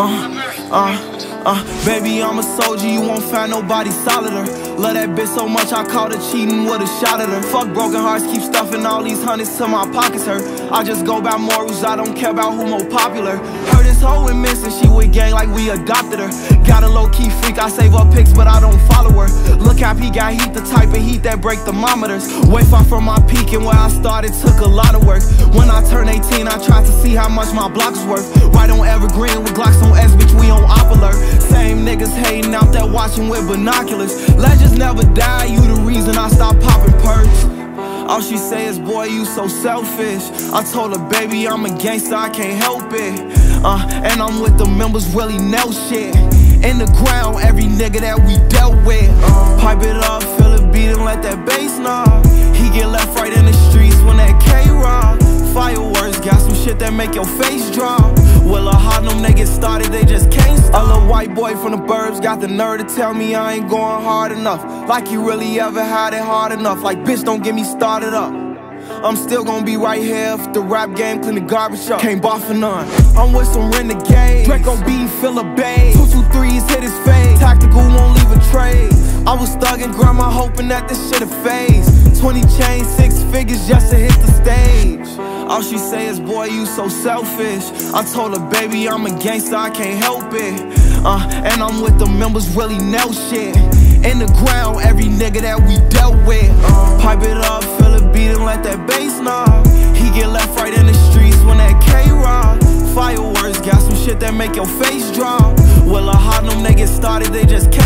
Uh, uh, uh, baby, I'm a soldier, you won't find nobody solider. Love that bitch so much, I caught her cheating with a shot at her. Fuck broken hearts, keep stuffing all these hundreds till my pockets hurt. I just go by morals, I don't care about who more popular. Heard this hoe and missing, she with gang like we adopted her. Got a low key freak, I save up pics, but I don't follow her. Look how he got heat, the type of heat that break thermometers. Way far from my peak, and where I started took a lot of work. When I turned 18, I tried to see how much my block was worth. Right on Evergreen with Glocks on watching with binoculars. Legends never die, you the reason I stopped popping perks. All she say is, boy, you so selfish. I told her, baby, I'm a gangster, I can't help it. Uh, and I'm with the members, really know shit. In the ground, every nigga that we dealt with. Uh, pipe it up, feel it beating, let that bass knock. He get left right in the streets when that K rock. Fireworks got some shit that make your face drop. Boy from the burbs got the nerve to tell me I ain't going hard enough. Like he really ever had it hard enough. Like, bitch, don't get me started up. I'm still gonna be right here if the rap game clean the garbage up. Can't bar for none. I'm with some renegades. Draco B, Philip Bay. Two two threes hit his face. Tactical won't leave a trace. I was thugging grandma hoping that this shit would phase. 20 chains, six figures just to hit the stage. All she say is, boy, you so selfish. I told her, baby, I'm a gangster, I can't help it. Uh, and I'm with the members, really know shit. In the ground, every nigga that we dealt with. Uh, pipe it up, feel it beating, like that bass knock. He get left right in the streets when that K rock. Fireworks got some shit that make your face drop. Well, a hot them, get started, they just.